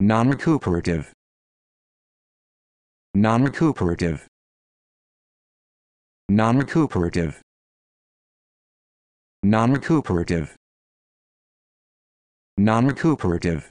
non-recuperative. Non-recuperative. Non-recuperative. Non-recuperative. Non-recuperative.